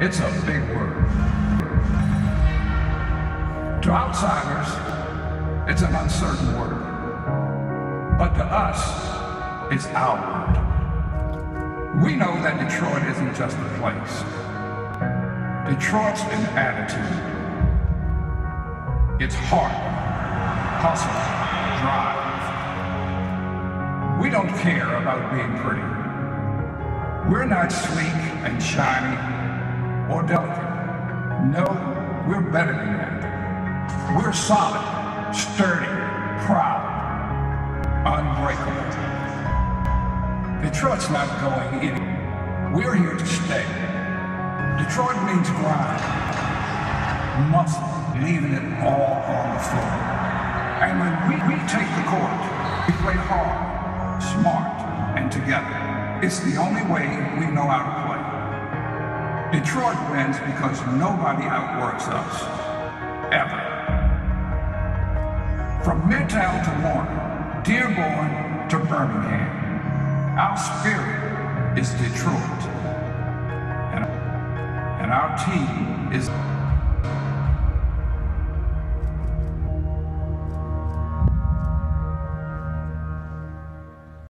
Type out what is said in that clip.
It's a big word. To outsiders, it's an uncertain word. But to us, it's our word. We know that Detroit isn't just a place. Detroit's an attitude. It's heart, hustle, drive. We don't care about being pretty. We're not sleek and shiny or delicate. No, we're better than that. We're solid, sturdy, proud, unbreakable. Detroit's not going anywhere. We're here to stay. Detroit means grind, muscle, leaving it all on the floor. And when we, we take the court, we play hard, smart, and together. It's the only way we know how to play. Detroit wins because nobody outworks us. Ever. From Midtown to Warren, Dearborn to Birmingham, our spirit is Detroit. And, and our team is...